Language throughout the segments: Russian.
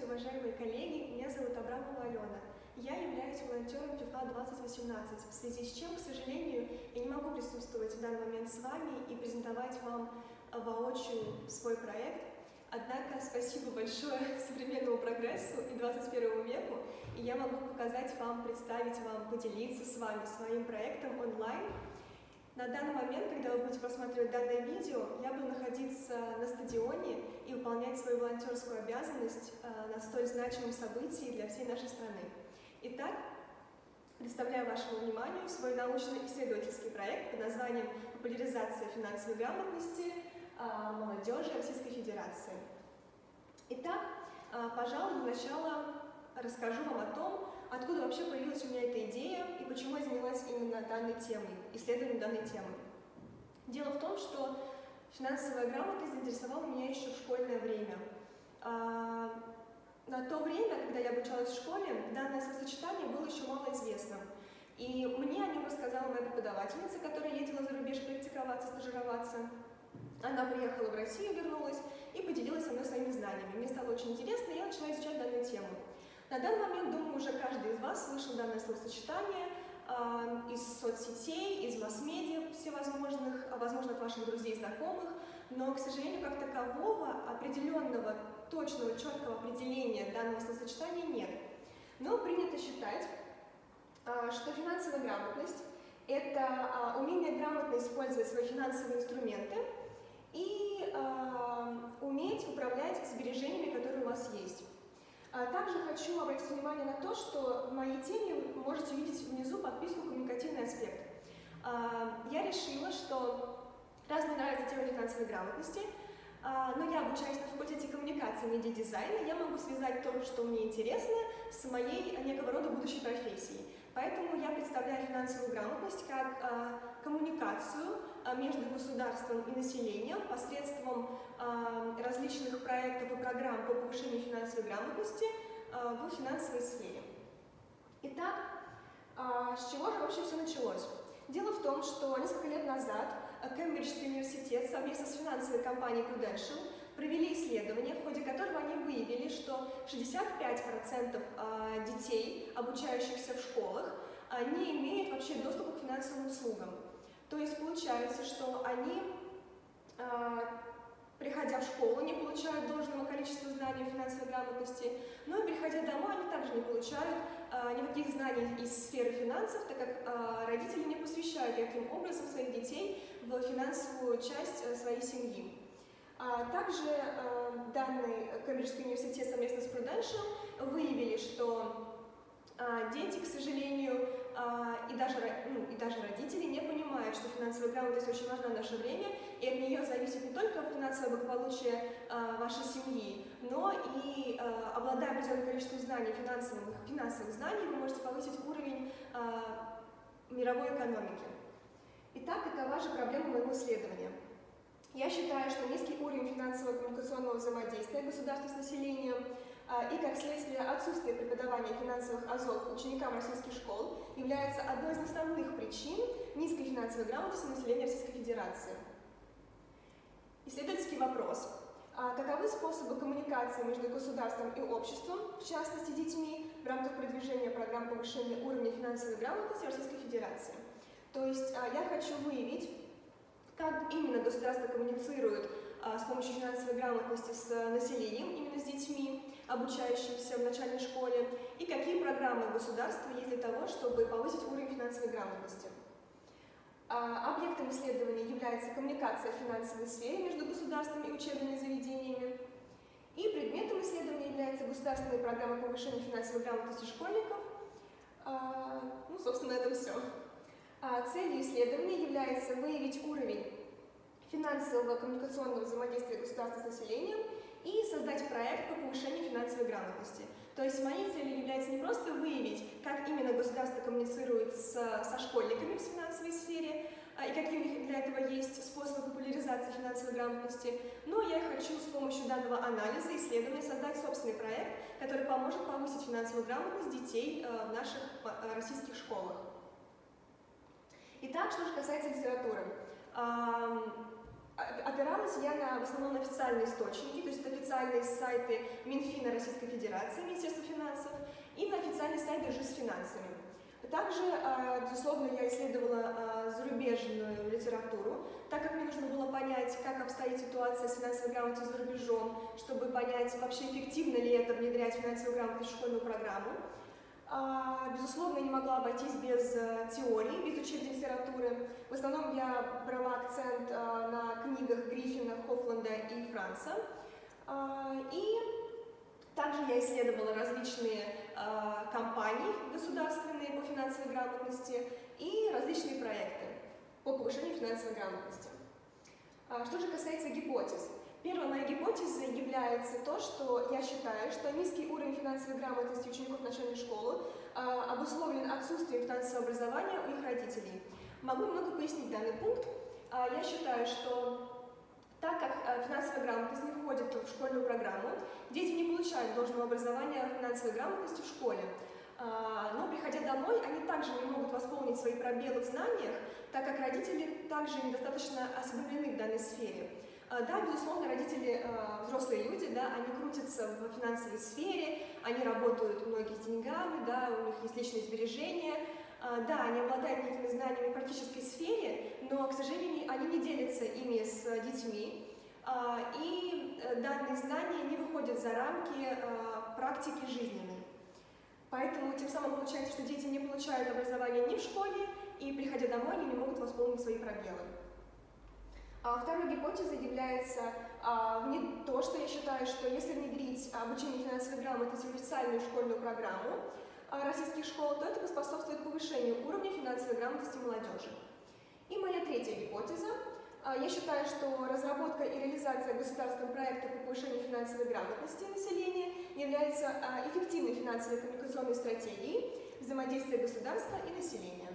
Здравствуйте, уважаемые коллеги, меня зовут Абрамова Алена. Я являюсь волонтером FIFA 2018, в связи с чем, к сожалению, я не могу присутствовать в данный момент с вами и презентовать вам воочию свой проект. Однако спасибо большое современному прогрессу и 21 веку, и я могу показать вам, представить вам, поделиться с вами своим проектом онлайн – на данный момент, когда вы будете просматривать данное видео, я буду находиться на стадионе и выполнять свою волонтерскую обязанность э, на столь значимом событии для всей нашей страны. Итак, представляю вашему вниманию свой научно-исследовательский проект под названием «Популяризация финансовой грамотности э, молодежи Российской Федерации». Итак, э, пожалуй, для начала расскажу вам о том, откуда вообще появилась у меня эта идея и почему я занялась именно данной темой, исследованием данной темы. Дело в том, что финансовая грамотность заинтересовала меня еще в школьное время. А, на то время, когда я обучалась в школе, данное сочетание было еще мало известно. И мне о нем рассказала моя преподавательница, которая ездила за рубеж практиковаться, стажироваться. Она приехала в Россию, вернулась и поделилась со мной своими знаниями. Мне стало очень интересно, и я начала изучать данную тему. На данный момент, думаю, уже каждый из вас слышал данное словосочетание э, из соцсетей, из масс-медиа всевозможных, возможно, от ваших друзей и знакомых, но, к сожалению, как такового определенного, точного, четкого определения данного словосочетания нет. Но принято считать, э, что финансовая грамотность – это э, умение грамотно использовать свои финансовые инструменты и уметь управлять сбережениями, которые у вас есть. А также хочу обратить внимание на то, что в моей теме вы можете видеть внизу подписку «Коммуникативный аспект». А, я решила, что раз мне нравится тема финансовой грамотности, а, но я обучаюсь на факультете коммуникации и медиадизайна, я могу связать то, что мне интересно, с моей некого рода будущей профессией. Поэтому я представляю финансовую грамотность как коммуникацию между государством и населением посредством различных проектов и программ по повышению финансовой грамотности в финансовой сфере. Итак, с чего же вообще все началось? Дело в том, что несколько лет назад Кембриджский университет совместно с финансовой компанией Prudential провели исследование, в ходе которого они выявили, что 65% детей, обучающихся в школах, не имеют вообще доступа к финансовым услугам. То есть получается, что они, а, приходя в школу, не получают должного количества знаний о финансовой грамотности, но и приходя домой, они также не получают а, никаких знаний из сферы финансов, так как а, родители не посвящают таким образом своих детей в финансовую часть своей семьи. Также данный Кембриджский университет совместно с Prudential выявили, что дети, к сожалению, и даже, ну, и даже родители не понимают, что финансовая грамотность очень важна в наше время, и от нее зависит не только финансовое благополучие вашей семьи, но и обладая определенным количеством знаний, финансовых, финансовых знаний, вы можете повысить уровень мировой экономики. Итак, какова же проблема моего исследования? Я считаю, что низкий уровень финансового коммуникационного взаимодействия государства с населением а, и, как следствие, отсутствие преподавания финансовых азов ученикам российских школ является одной из основных причин низкой финансовой грамотности населения Российской Федерации. Исследовательский вопрос. А каковы способы коммуникации между государством и обществом, в частности детьми, в рамках продвижения программ повышения уровня финансовой грамотности Российской Федерации? То есть а, я хочу выявить, как именно государство коммуницирует а, с помощью финансовой грамотности с населением, именно с детьми, обучающимися в начальной школе, и какие программы государства есть для того, чтобы повысить уровень финансовой грамотности. А, объектом исследования является коммуникация в финансовой сфере между государством и учебными заведениями, и предметом исследования является государственная программа повышения финансовой грамотности школьников. А, ну, собственно, это все. Целью исследования является выявить уровень финансового коммуникационного взаимодействия государства с населением и создать проект по повышению финансовой грамотности. То есть моей целью является не просто выявить, как именно государство коммуницирует с, со школьниками в финансовой сфере, а, и какие у них для этого есть способы популяризации финансовой грамотности, но я хочу с помощью данного анализа, исследования создать собственный проект, который поможет повысить финансовую грамотность детей а, в наших а, российских школах. Итак, что же касается литературы. Опиралась я на, в основном на официальные источники, то есть официальные сайты Минфина Российской Федерации, Министерства финансов, и на официальный сайт «Держи с финансами». Также, а, безусловно, я исследовала а, зарубежную литературу, так как мне нужно было понять, как обстоит ситуация с финансовой грамотностью за рубежом, чтобы понять, вообще эффективно ли это внедрять финансовую грамотность в школьную программу. А, безусловно, я не могла обойтись без э, теории, без учебной литературы. В основном я брала акцент на книгах Гриффина, Хофланда и Франца. И также я исследовала различные э, компании государственные по финансовой грамотности и различные проекты по повышению финансовой грамотности. А, что же касается гипотез. Первая моя гипотеза является то, что я считаю, что низкий уровень финансовой грамотности учеников начальной школы обусловлен отсутствием финансового образования у их родителей. Могу немного пояснить данный пункт. Я считаю, что так как э, финансовая грамотность не входит в школьную программу, дети не получают должного образования финансовой грамотности в школе. А, но, приходя домой, они также не могут восполнить свои пробелы в знаниях, так как родители также недостаточно осведомлены в данной сфере. А, да, безусловно, родители, э, взрослые люди, да, они крутятся в финансовой сфере, они работают многие с деньгами, да, у них есть личные сбережения, да, они обладают некими знаниями в практической сфере, но, к сожалению, они не делятся ими с детьми, а, и э, данные знания не выходят за рамки а, практики жизненной. Поэтому тем самым получается, что дети не получают образование ни в школе, и, приходя домой, они не могут восполнить свои пробелы. А второй гипотезой является а, то, что я считаю, что если внедрить обучение финансовой грамотности в официальную школьную программу, а, российских школ, то это поспособствует повышению уровня финансовой грамотности молодежи. И моя третья гипотеза. А, я считаю, что разработка и реализация государственного проекта по повышению финансовой грамотности населения является а, эффективной финансовой коммуникационной стратегией взаимодействия государства и населения.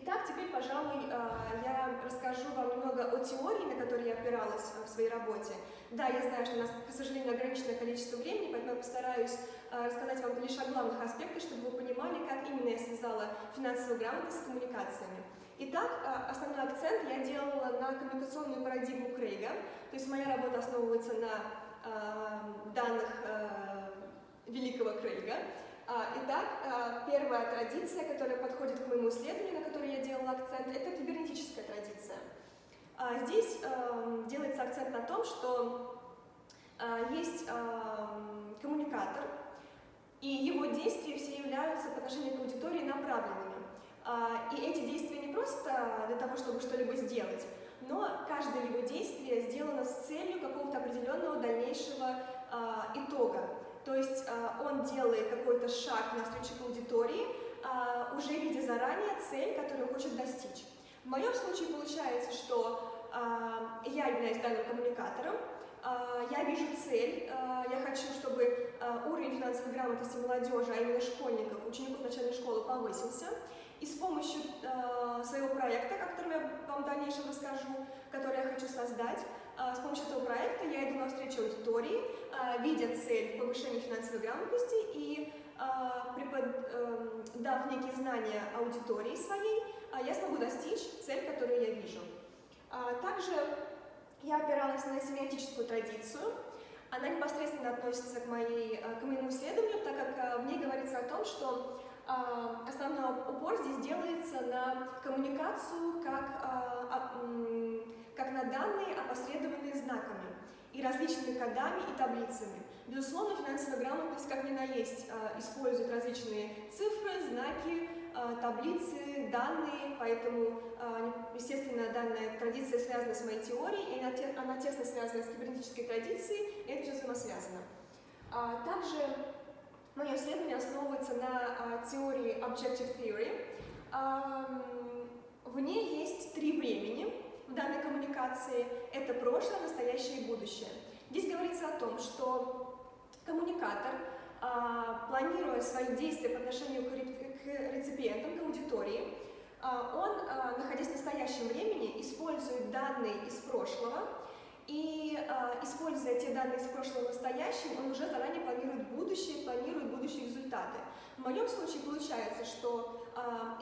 Итак, теперь, пожалуй, я расскажу вам немного о теории, на которой я опиралась в своей работе. Да, я знаю, что у нас, к сожалению, ограниченное количество времени, поэтому я постараюсь Э, рассказать вам лишь о главных аспектах, чтобы вы понимали, как именно я связала финансовую грамотность с коммуникациями. Итак, основной акцент я делала на коммуникационную парадигму Крейга, то есть моя работа основывается на данных великого Крейга. Э, итак, первая традиция, которая подходит к моему исследованию, на которой я делала акцент, это кибернетическая традиция. Здесь делается акцент на том, что есть коммуникатор, и его действия все являются по отношению к аудитории направленными. А, и эти действия не просто для того, чтобы что-либо сделать, но каждое его действие сделано с целью какого-то определенного дальнейшего а, итога. То есть а, он делает какой-то шаг навстречу к аудитории, уже видя заранее цель, которую хочет достичь. В моем случае получается, что я являюсь данным коммуникатором, а, я вижу цель, а, я хочу, чтобы а, уровень финансовой грамотности молодежи, а именно школьников, учеников начальной школы повысился. И с помощью своего проекта, о котором я вам в дальнейшем расскажу, который я хочу создать, с помощью этого проекта я иду навстречу аудитории, видя цель в повышении финансовой грамотности и препод... Эм, дав некие знания аудитории своей, я смогу достичь цель, которую я вижу. Также я опиралась на семиотическую традицию. Она непосредственно относится к, моей, э, к моему исследованию, так как э, в ней говорится о том, что основной упор здесь делается на коммуникацию как, как на данные, опосредованные знаками и различными кодами и таблицами. Безусловно, финансовая грамотность как ни на есть использует различные цифры, знаки, таблицы, данные, поэтому, естественно, данная традиция связана с моей теорией, и она тесно связана с кибернетической традицией, и это все взаимосвязано. А, также мое исследование основывается на э, теории Objective Theory. В ней есть три времени в данной коммуникации. Это прошлое, настоящее и будущее. Здесь говорится о том, что коммуникатор, планируя свои действия по отношению к реципиентам, к аудитории, а, он, а, находясь в настоящем времени, использует данные из прошлого, и а, используя те данные из прошлого в настоящем, он уже заранее планирует будущее, планирует будущие результаты. В моем случае получается, что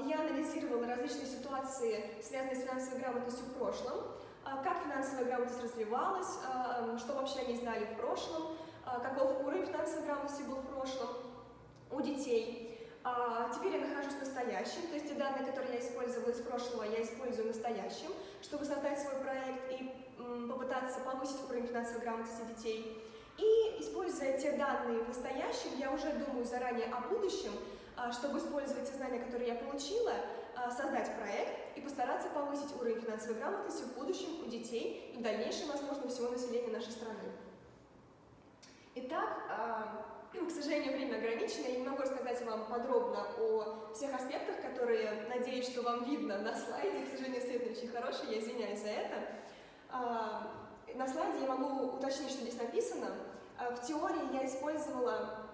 я анализировала различные ситуации, связанные с финансовой грамотностью в прошлом, как финансовая грамотность развивалась, что вообще они знали в прошлом, каков уровень финансовой грамотности был в прошлом у детей. Теперь я нахожусь в настоящем, то есть те данные, которые я использовала из прошлого, я использую в настоящем, чтобы создать свой проект и попытаться повысить уровень финансовой грамотности детей. И используя те данные в настоящем, я уже думаю заранее о будущем, а, чтобы использовать те знания, которые я получила, а, создать проект и постараться повысить уровень финансовой грамотности в будущем у детей и в дальнейшем, возможно, всего населения нашей страны. Итак, а, к сожалению, время ограничено, я не могу рассказать вам подробно о всех аспектах, которые, надеюсь, что вам видно на слайде. К сожалению, свет не очень хороший, я извиняюсь за это. На слайде я могу уточнить, что здесь написано. В теории я использовала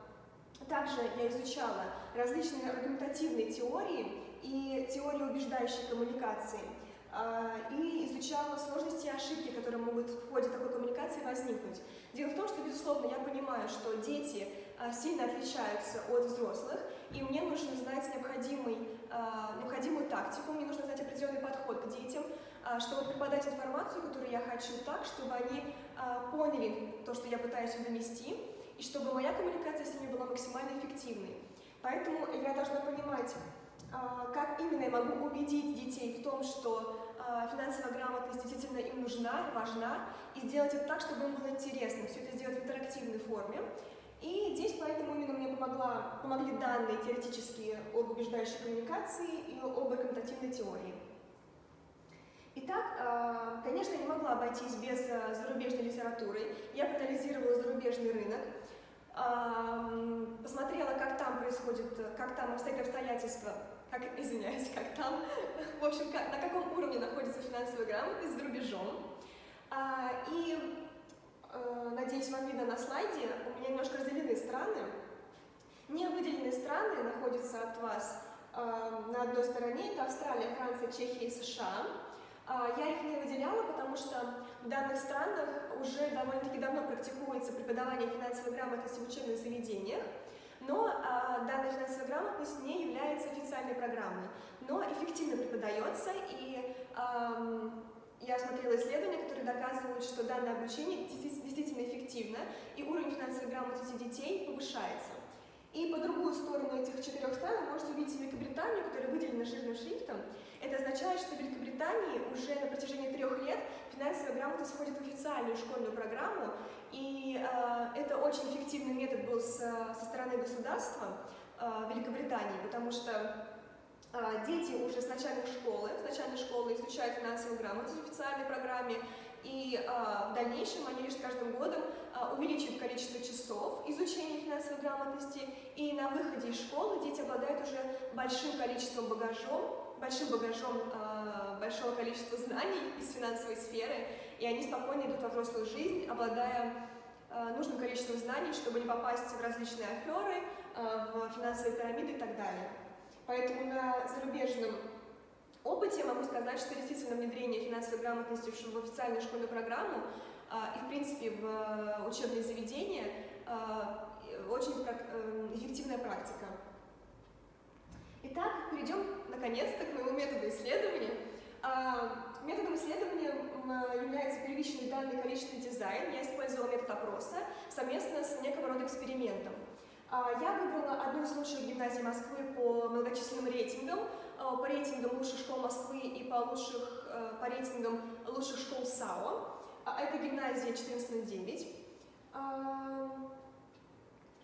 также я изучала различные аргументативные теории и теории убеждающей коммуникации, а, и изучала сложности и ошибки, которые могут в ходе такой коммуникации возникнуть. Дело в том, что, безусловно, я понимаю, что дети а, сильно отличаются от взрослых, и мне нужно знать необходимый, а, необходимую тактику, мне нужно знать определенный подход к детям, чтобы преподать информацию, которую я хочу, так, чтобы они поняли то, что я пытаюсь им донести, и чтобы моя коммуникация с ними была максимально эффективной. Поэтому я должна понимать, а, как именно я могу убедить детей в том, что а, финансовая грамотность действительно им нужна, важна, и сделать это так, чтобы им было интересно, все это сделать в интерактивной форме. И здесь поэтому именно мне помогла, помогли данные теоретические об убеждающей коммуникации и об аргументативной теории. Итак, а, конечно, не могла обойтись без зарубежной литературы. Я проанализировала зарубежный рынок, посмотрела, как там происходит, как там обстоят обстоятельства, как, извиняюсь, как там, в общем, как, на каком уровне находится финансовая грамотность за рубежом. А, и, э, надеюсь, вам видно на слайде, у меня немножко разделены страны. Не выделенные страны находятся от вас э, на одной стороне, это Австралия, Франция, Чехия и США. А, я их не выделяла, потому что в данных странах уже довольно-таки давно практикуется преподавание финансовой грамотности в учебных заведениях, но а, данная финансовая грамотность не является официальной программой, но эффективно преподается, и я смотрела исследования, которые доказывают, что данное обучение действительно эффективно, и уровень финансовой грамотности детей повышается. И по другую сторону этих четырех стран вы можете увидеть Великобританию, которая выделена жирным шрифтом. Это означает, что в Великобритании уже на протяжении трех лет финансовая грамотность входит в официальную школьную программу, и э, это очень эффективный метод был с, со стороны государства э, Великобритании, потому что э, дети уже с начальной школы, с начальной школы изучают финансовую грамотность в официальной программе, и э, в дальнейшем они лишь с каждым годом э, увеличивают количество часов изучения финансовой грамотности, и на выходе из школы дети обладают уже большим количеством багажом, большим багажом э, большого количества знаний из финансовой сферы, и они спокойно идут во взрослую жизнь, обладая э, нужным количеством знаний, чтобы не попасть в различные аферы, э, в финансовые пирамиды и так далее. Поэтому на зарубежном опыте я могу сказать, что действительно внедрение финансовой грамотности в официальную школьную программу а, и, в принципе, в э, учебные заведения а, очень э, эффективная практика. Итак, перейдем наконец-то к моему методу исследования. А, методом исследования является первичный данный количественный дизайн. Я использовала метод опроса совместно с некого рода экспериментом. Я выбрала одну из лучших гимназий Москвы по многочисленным рейтингам, Э, по рейтингам лучших школ Москвы и по, лучших, по рейтингам лучших школ САО. А, это гимназия 1409.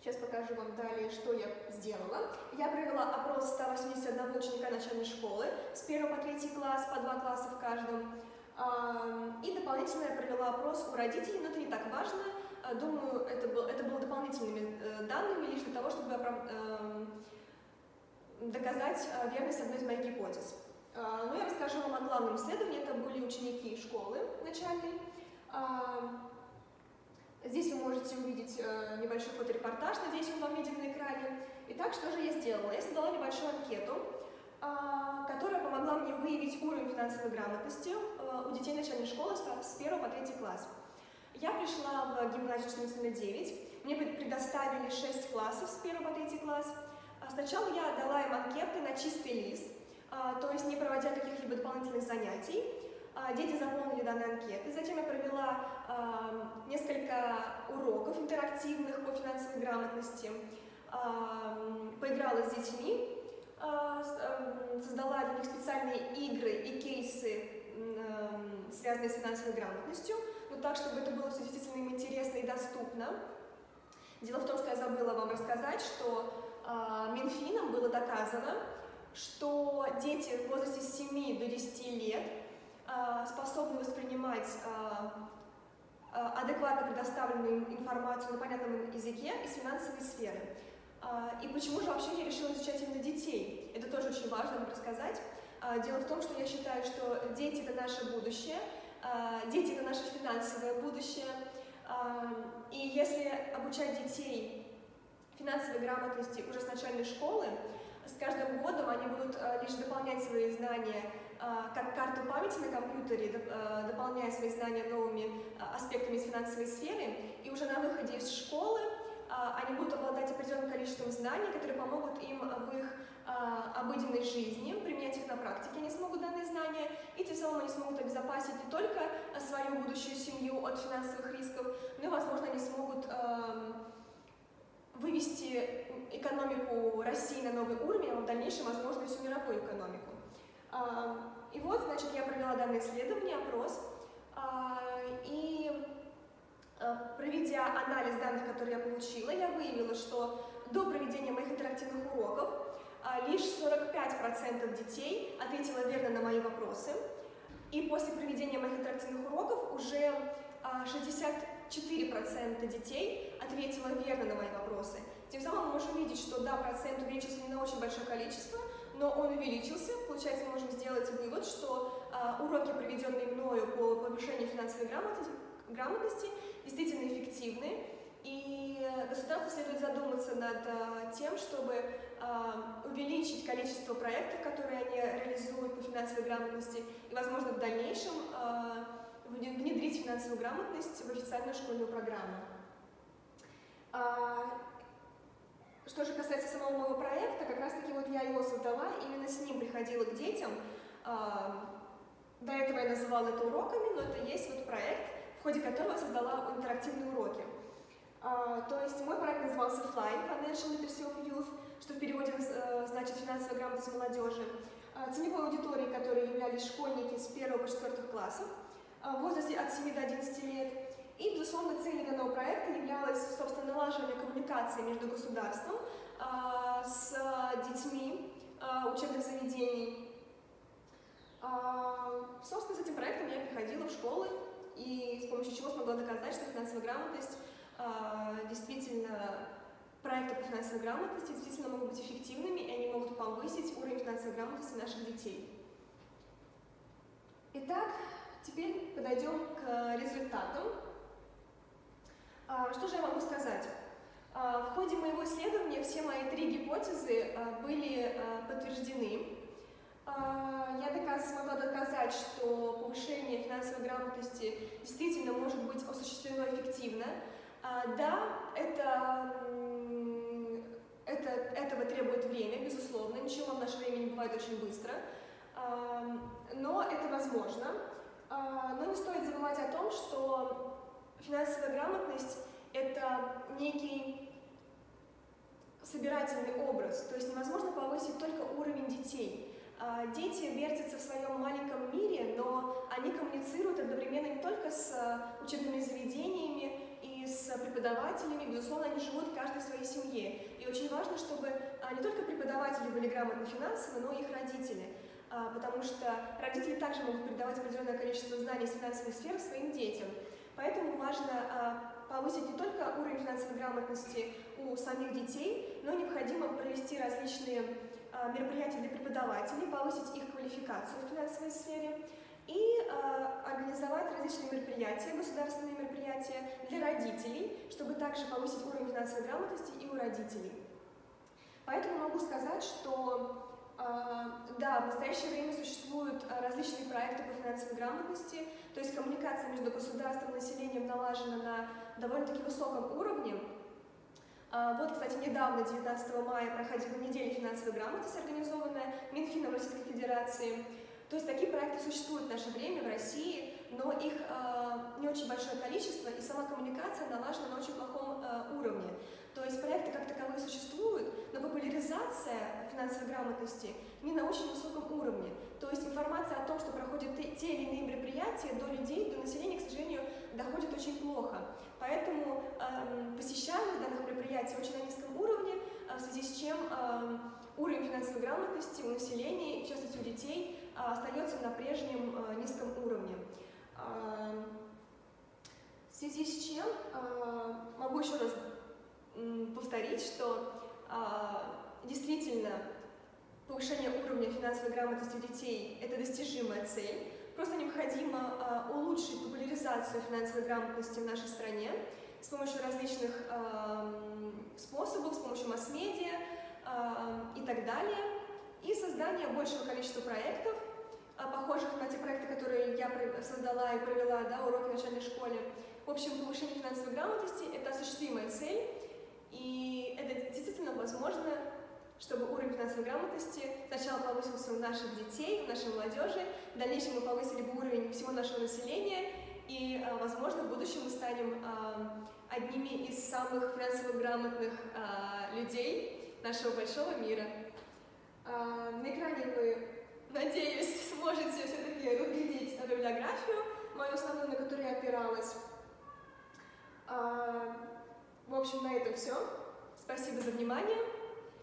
Сейчас покажу вам далее, что я сделала. Я провела опрос 181 ученика начальной школы с 1 по 3 класс, по 2 класса в каждом. И дополнительно я провела опрос у родителей, но это не так важно. Э, думаю, это, был, это было дополнительными данными лишь для того, чтобы доказать э, верность одной из моих гипотез. Э, Но ну, я расскажу вам о главном исследовании. Это были ученики школы начальной. Э, здесь вы можете увидеть небольшой фоторепортаж, надеюсь, он вам виден на экране. Итак, что же я сделала? Я создала небольшую анкету, которая помогла мне выявить уровень финансовой грамотности у детей начальной школы с 1 по 3 класс. Я пришла в гимназию 1409, мне предоставили 6 классов с 1 по 3 класс, а сначала я отдала им анкеты на чистый лист, а, то есть не проводя каких-либо дополнительных занятий. дети заполнили данные анкеты. Затем я провела несколько уроков интерактивных по финансовой грамотности, поиграла с детьми, создала для них специальные игры и кейсы, связанные с финансовой грамотностью, но так, чтобы это было все действительно им интересно и доступно. Дело в том, что я забыла вам рассказать, что э, Минфином было доказано, что дети в возрасте с 7 до 10 лет э, способны воспринимать э, адекватно предоставленную информацию на понятном языке из финансовой сферы. И почему же вообще я решила изучать именно детей? Это тоже очень важно вам рассказать. Дело в том, что я считаю, что дети – это наше будущее, дети – это наше финансовое будущее, и если обучать детей финансовой грамотности уже с начальной школы, с каждым годом они будут лишь дополнять свои знания как карту памяти на компьютере, э, дополняя свои знания новыми аспектами из финансовой сферы, и уже на выходе из школы они будут обладать определенным количеством знаний, которые помогут им в их обыденной жизни, применять их на практике, они смогут данные знания, и тем самым они смогут обезопасить не только свою будущую семью от финансовых рисков, но и, возможно, они смогут вывести экономику России на новый уровень, а в дальнейшем, возможно, всю мировую экономику. И вот, значит, я провела данное исследование, опрос, э, и э, проведя анализ данных, которые я получила, я выявила, что до проведения моих интерактивных уроков а, лишь 45% детей ответило верно на мои вопросы. И после проведения моих интерактивных уроков уже 64% а, детей ответило верно на мои вопросы. Тем самым мы можем видеть, что да, процент увеличился не на очень большое количество, но он увеличился. Получается, мы можем сделать вывод, что э, уроки, проведенные мною по повышению финансовой грамотности, грамотности действительно эффективны. И государству следует задуматься над э, тем, чтобы э, увеличить количество проектов, которые они реализуют по финансовой грамотности, и, возможно, в дальнейшем э, внедрить финансовую грамотность в официальную школьную программу. Что же касается самого моего проекта, как раз таки вот я его создала, именно с ним приходила к детям. До этого я называла это уроками, но это есть вот проект, в ходе которого создала интерактивные уроки. Uh, то есть мой проект назывался Fly, Financial Literacy of Youth, что в переводе uh, значит финансовая грамотность молодежи. Uh, целевой аудиторией, которой являлись школьники с 1 по 4 классов в возрасте от 7 до 11 лет. И, безусловно, целью данного проекта являлось, собственно, налаживание коммуникации между государством с детьми учебных заведений. Собственно, с этим проектом я приходила в школы и с помощью чего смогла доказать, что финансовая грамотность действительно проекты по финансовой грамотности действительно могут быть эффективными, и они могут повысить уровень финансовой грамотности наших детей. Итак, теперь подойдем к результатам. А, что же я могу сказать? А, в ходе моего исследования все мои три гипотезы были подтверждены. Я доказ, смогла доказать, что повышение финансовой грамотности действительно может быть осуществлено эффективно, а, да, это, это, этого требует время, безусловно, ничего в наше время не бывает очень быстро, а, но это возможно. А, но не стоит забывать о том, что финансовая грамотность – это некий собирательный образ, то есть невозможно повысить только уровень детей. Дети вертятся в своем маленьком мире, но они коммуницируют одновременно не только с учебными заведениями, с преподавателями, безусловно, они живут каждый в своей семье. И очень важно, чтобы а, не только преподаватели были грамотны финансово, но и их родители. А, потому что родители также могут передавать определенное количество знаний из финансовой сферы своим детям. Поэтому важно а, повысить не только уровень финансовой грамотности у самих детей, но необходимо провести различные мероприятия для преподавателей, повысить их квалификацию в финансовой сфере, и э, организовать различные мероприятия, государственные мероприятия для родителей, чтобы также повысить уровень финансовой грамотности и у родителей. Поэтому могу сказать, что да, в настоящее время существуют различные проекты по финансовой грамотности, то есть коммуникация между государством и населением налажена на довольно-таки высоком уровне. Э, вот, кстати, недавно, 19 мая, проходила неделя финансовой грамотности, организованная Минфином Российской Федерации. То есть такие проекты существуют в наше время в России, но их э, не очень большое количество, и сама коммуникация налажена на очень плохом э, уровне. То есть проекты как таковые существуют, но популяризация финансовой грамотности не на очень высоком уровне. То есть информация о том, что проходят те или иные мероприятия, до людей, до населения, к сожалению, доходит очень плохо. Поэтому э, посещаемость данных мероприятий очень на низком уровне, э, в связи с чем э, уровень финансовой грамотности у населения, в частности у детей, э, остается на прежнем э, низком уровне. Э, в связи с чем э, могу еще раз повторить, что э, действительно повышение уровня финансовой грамотности у детей – это достижимая цель, Просто необходимо э, улучшить популяризацию финансовой грамотности в нашей стране с помощью различных э, способов, с помощью масс-медиа и так далее, и создание большего количества проектов, похожих на те проекты, которые я создала и провела, да, уроки в начальной школе. В общем, повышение финансовой грамотности – это осуществимая цель, и это действительно возможно чтобы уровень финансовой грамотности сначала повысился у наших детей, у нашей молодежи, в дальнейшем мы повысили бы уровень всего нашего населения, и, а, возможно, в будущем мы станем а, одними из самых финансово грамотных а, людей нашего большого мира. На экране вы, надеюсь, сможете все-таки увидеть библиографию, мою основную, на которую я опиралась. В общем, на этом все. Спасибо за внимание.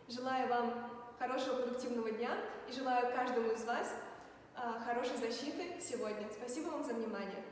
Желаю вам хорошего продуктивного дня и желаю каждому из вас а, хорошей защиты сегодня. Спасибо вам за внимание.